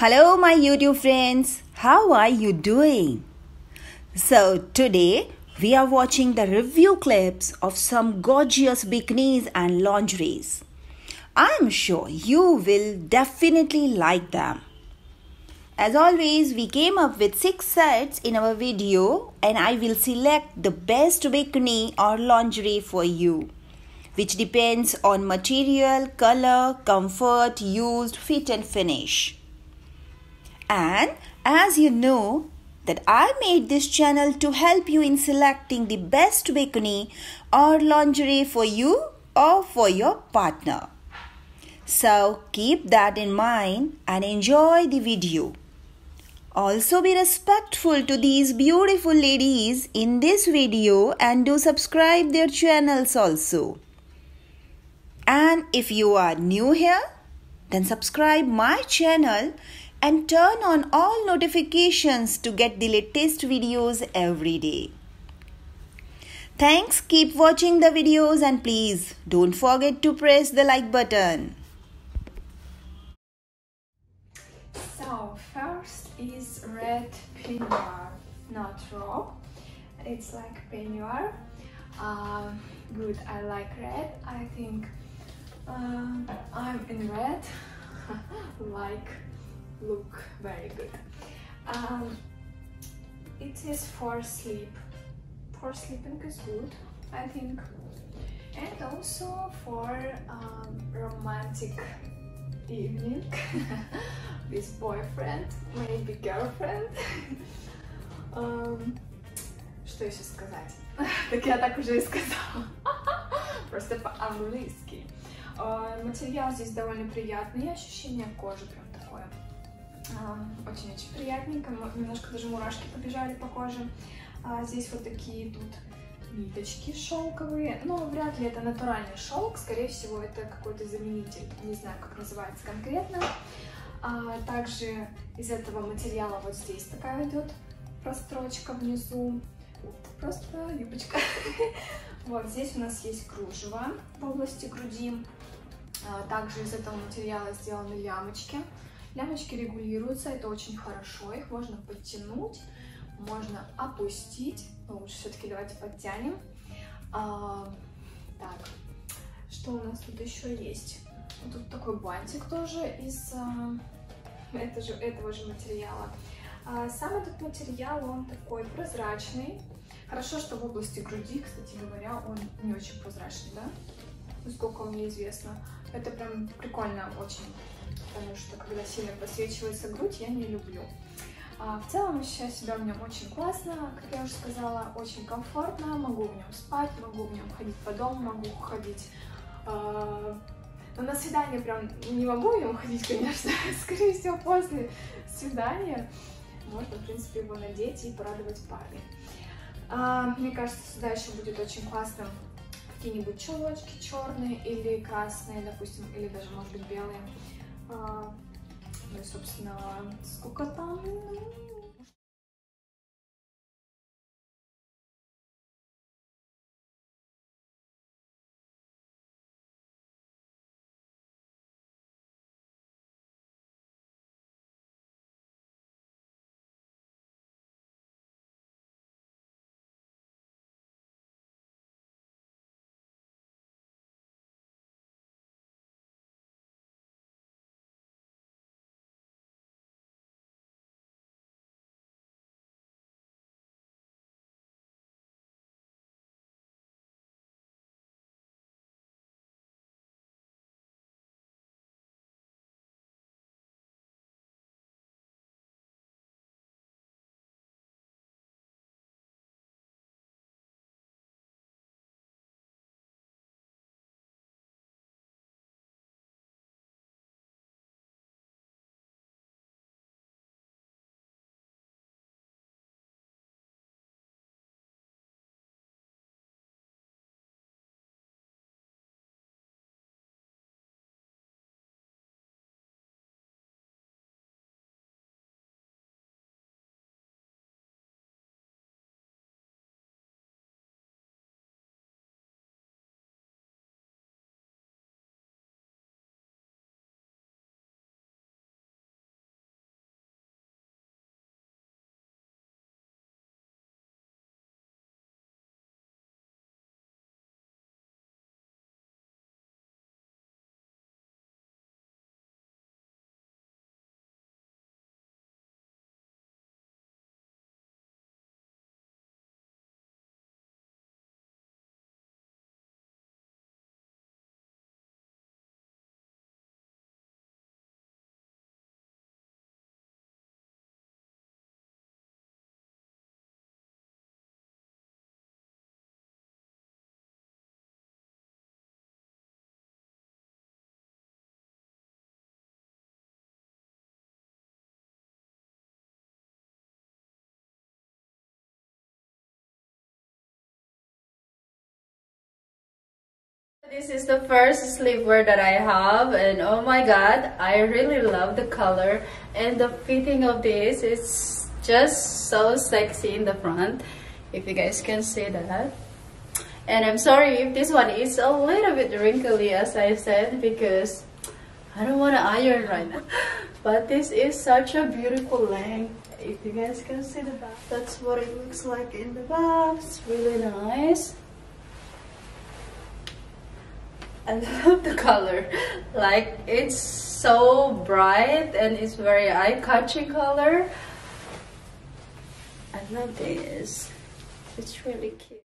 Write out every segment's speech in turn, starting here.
Hello, my YouTube friends. How are you doing? So, today we are watching the review clips of some gorgeous bikinis and lingeries. I'm sure you will definitely like them. As always, we came up with six sets in our video, and I will select the best bikini or lingerie for you, which depends on material, color, comfort, used, fit, and finish. And as you know, that I made this channel to help you in selecting the best bikini or lingerie for you or for your partner. So keep that in mind and enjoy the video. Also be respectful to these beautiful ladies in this video and do subscribe their channels also. And if you are new here, then subscribe my channel and turn on all notifications to get the latest videos every day. Thanks, keep watching the videos and please don't forget to press the like button. So first is red peignoir, not raw. It's like peignoir. Uh, good, I like red. I think um, I'm in red. like look very good. Um, it is for sleep. For sleeping is good, I think. And also for um, romantic evening with boyfriend, maybe girlfriend. um, что еще сказать? так я так уже и сказала. Просто по-английски. Uh, материал здесь довольно приятный, ощущение кожи прям. Очень-очень приятненько, немножко даже мурашки побежали по коже. Uh, здесь вот такие тут ниточки шелковые, но вряд ли это натуральный шелк, скорее всего это какой-то заменитель, не знаю как называется конкретно. А также из этого материала вот здесь такая идет прострочка внизу, просто юбочка. Вот здесь у нас есть кружево в области груди, а также из этого материала сделаны лямочки. Лямочки регулируются, это очень хорошо, их можно подтянуть, можно опустить но лучше все-таки давайте подтянем. А, так, что у нас тут еще есть? Тут такой бантик тоже из а, это же, этого же материала. А, сам этот материал, он такой прозрачный. Хорошо, что в области груди, кстати говоря, он не очень прозрачный, да? Насколько мне известно. Это прям прикольно очень, потому что когда сильно просвечивается грудь, я не люблю. А в целом ощущаю себя в нем очень классно, как я уже сказала, очень комфортно, могу в нем спать, могу в нем ходить по дому, могу ходить... Э, но на свидание прям не могу в нем ходить, конечно, скорее всего после свидания. Можно, в принципе, его надеть и порадовать парня. А, мне кажется, сюда еще будет очень классно какие-нибудь чулочки черные или красные, допустим, или даже, может быть, белые. А, ну и, собственно, сколько там? This is the first sleepwear that I have and oh my god, I really love the color and the fitting of this is just so sexy in the front if you guys can see that. And I'm sorry if this one is a little bit wrinkly as I said because I don't want to iron right now. But this is such a beautiful length. If you guys can see the back, that's what it looks like in the back. It's really nice. I love the color. Like it's so bright and it's very eye-catching color. I love this. It's really cute.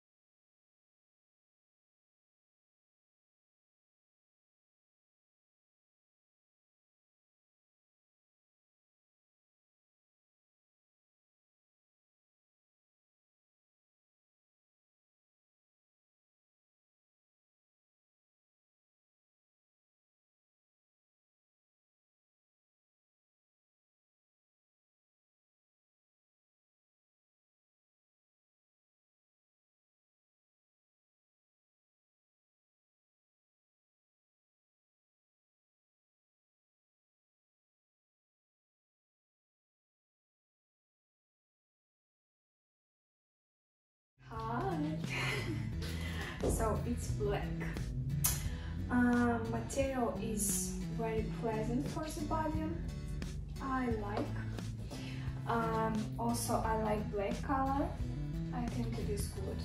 So it's black. Uh, material is very pleasant for the body. I like. Um, also, I like black color. I think it is good.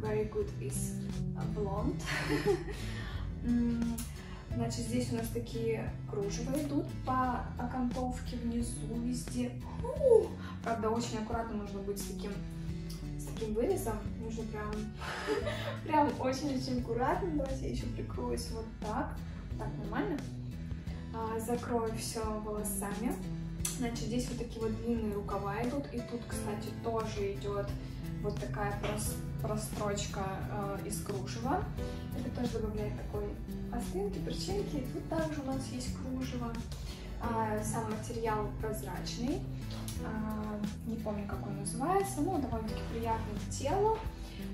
Very good is blonde. Значит, здесь у нас такие кружева идут по окантовке внизу, везде. Правда, очень аккуратно нужно быть с таким таким вырезом. Нужно прям, прям очень-очень аккуратно. Давайте я еще прикроюсь вот так. Так, нормально. А, закрою все волосами. Значит, здесь вот такие вот длинные рукава идут. И тут, кстати, тоже идет вот такая прострочка э, из кружева. Это тоже добавляет такой остринки, перчинки. И тут также у нас есть кружево. А, сам материал прозрачный. А, не помню, как он называется, но довольно-таки приятный к телу.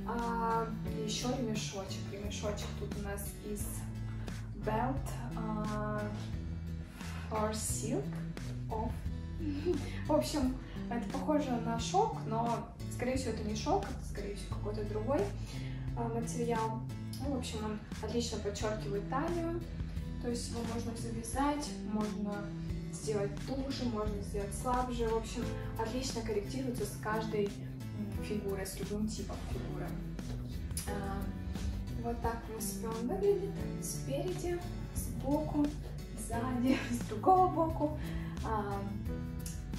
А, еще ремешочек. Ремешочек тут у нас из Belt for Silk of. В общем, это похоже на шелк, но, скорее всего, это не шелк, это, скорее всего, какой-то другой материал. Ну, в общем, он отлично подчеркивает талию, то есть его можно завязать, можно сделать туже, можно сделать слабже. В общем, отлично корректируется с каждой фигурой, с любым типом фигуры. А, вот так, в принципе, он выглядит спереди, сбоку, сзади, с другого боку. А,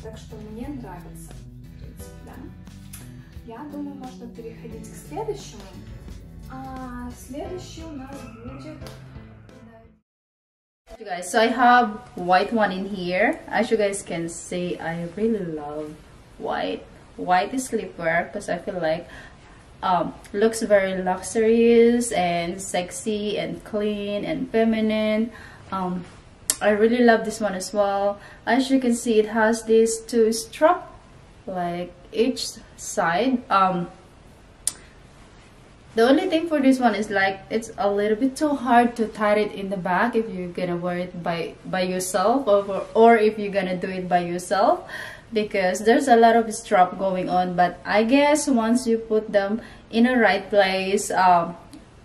так что мне нравится, в принципе, да. Я думаю, можно переходить к следующему. А следующий у нас будет guys. So i have white one in here. As you guys can see i really love white. White is sleepwear because i feel like um, looks very luxurious and sexy and clean and feminine. Um, I really love this one as well. As you can see it has these two strap like each side. Um, the only thing for this one is like it's a little bit too hard to tie it in the back if you're gonna wear it by by yourself or, or if you're gonna do it by yourself because there's a lot of strap going on. But I guess once you put them in a right place um,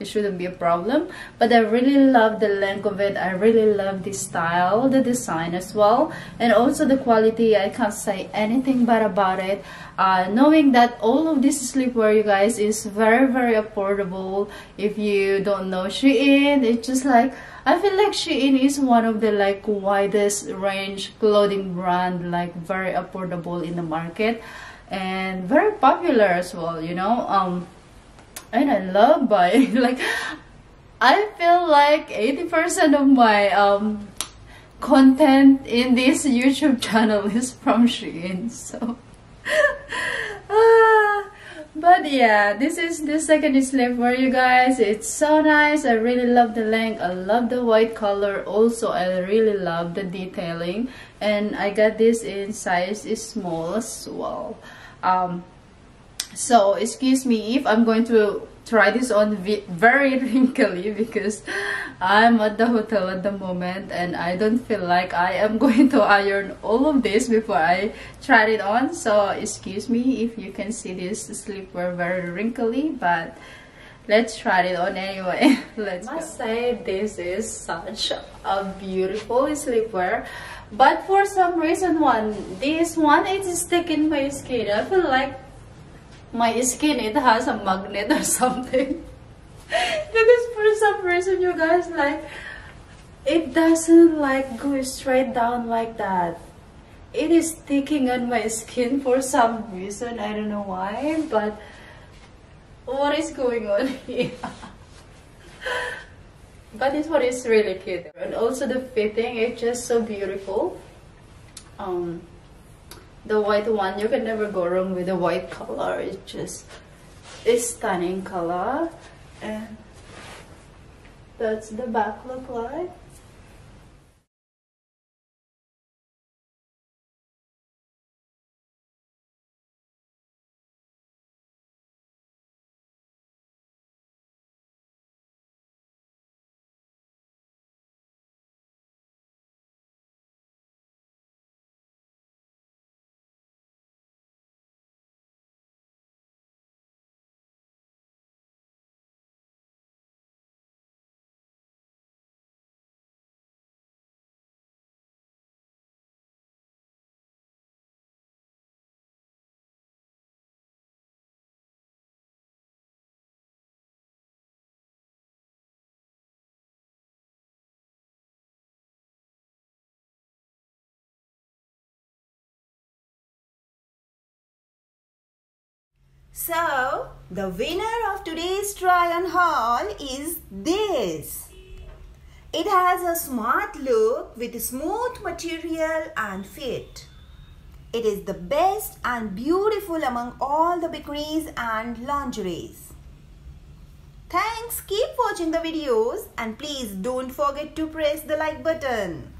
it shouldn't be a problem. But I really love the length of it. I really love the style the design as well. And also the quality I can't say anything bad about it. Uh, knowing that all of this sleepwear you guys is very very affordable. If you don't know Shein it's just like I feel like Shein is one of the like widest range clothing brand like very affordable in the market. And very popular as well you know? Um and I love buying like I feel like 80% of my um content in this YouTube channel is from Shein so. Ah, but yeah this is the second sleeve for you guys. It's so nice. I really love the length. I love the white color also. I really love the detailing. And I got this in size is small as well. Um so excuse me if i'm going to try this on very wrinkly because i'm at the hotel at the moment and i don't feel like i am going to iron all of this before i try it on. So excuse me if you can see this sleepwear very wrinkly but let's try it on anyway. Let's I must go. say this is such a beautiful sleepwear but for some reason one this one is sticking my skin. I feel like my skin it has a magnet or something. Because for some reason you guys like it doesn't like go straight down like that. It is sticking on my skin for some reason i don't know why but what is going on here? But this one is really cute. And also the fitting it's just so beautiful. Um the white one you can never go wrong with the white color. It's just a stunning color. And that's the back look like So, the winner of today's try on haul is this. It has a smart look with smooth material and fit. It is the best and beautiful among all the bikinis and lingeries. Thanks, keep watching the videos and please don't forget to press the like button.